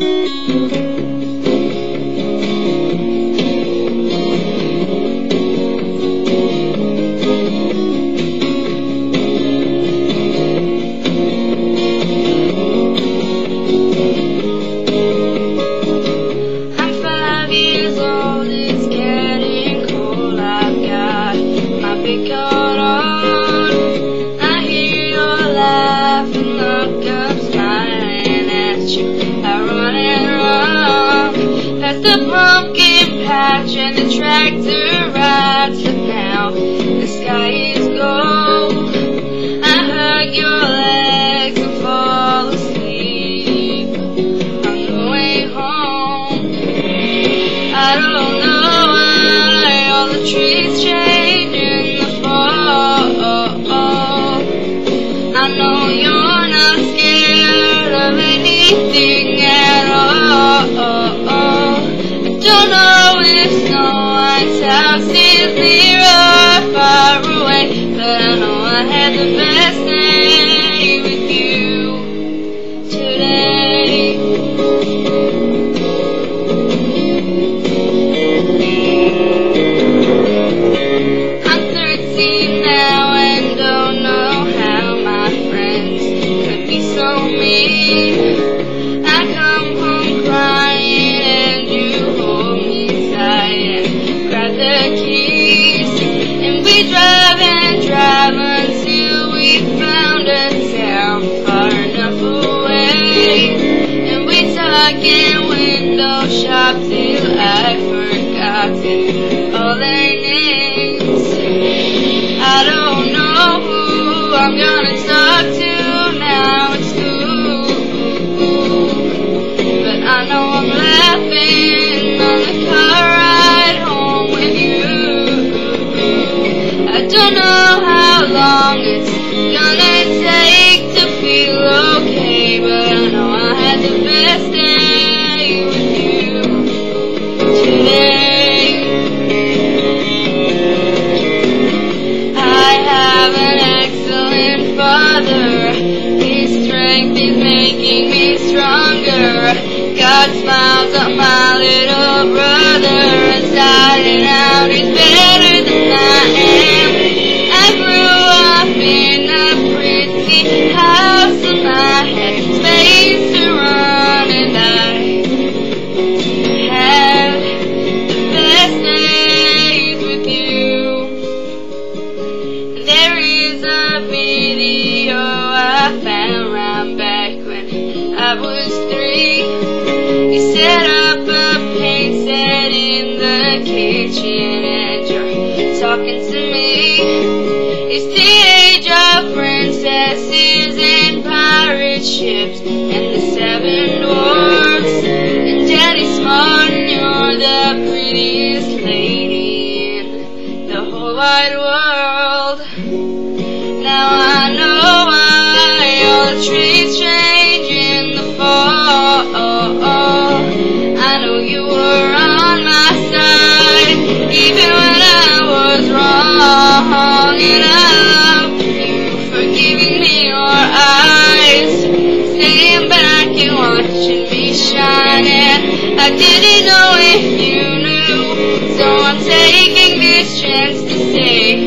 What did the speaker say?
I'm and the tractor we talk in window shop till I've forgotten all their names. I don't know who I'm gonna talk to now in school. But I know I'm laughing on the car ride home with you. I don't know how long it's Strength is making me stronger. God smiles on my little brother, and starting out is better than I am. I grew up in a pretty house, and I had space to run, and I had the best days with you. There is a video set up a paint set in the kitchen and you're talking to me. It's the age of princesses and pirate ships and the seven dwarfs. And Daddy's smart you're the prettiest lady in the whole wide world. Now I know why all the your eyes, back and shine. And I didn't know if you knew, so I'm taking this chance to say.